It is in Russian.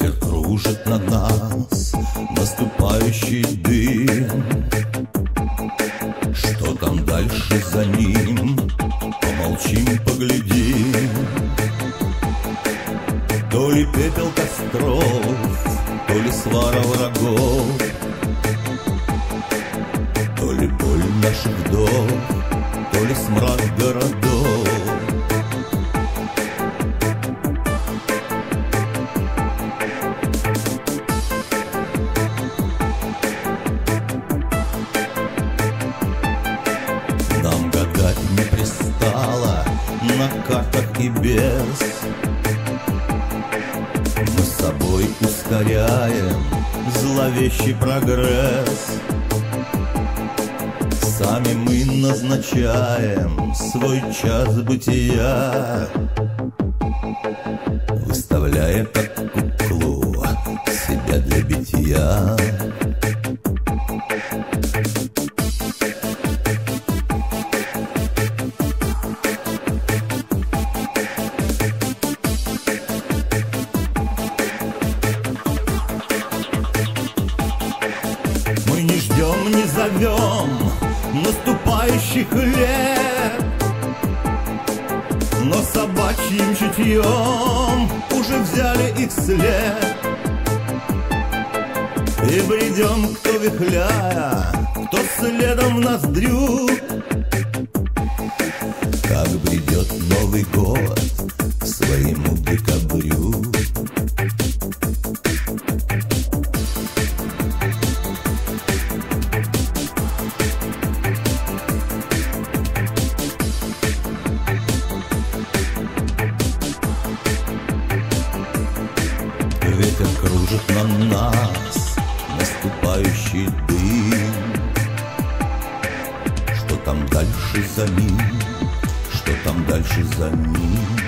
ветер кружит на нас Наступающий дым. Что там дальше за ним? Помолчим, поглядим. То ли пепел костров, то ли свара врагов. То ли боль наших дом, то ли смрад городов. Пристало на картах и без. Мы с собой ускоряем зловещий прогресс. Сами мы назначаем свой час бытия Выставляя как куклу себя для битья Не ждем, не зовем наступающих лет. Но собачьим чутьем уже взяли их след. И бредем, кто вихляя, кто следом в ноздрю Как бредет Новый год Ветер кружит на нас наступающий дым. Что там дальше за ним, что там дальше за ним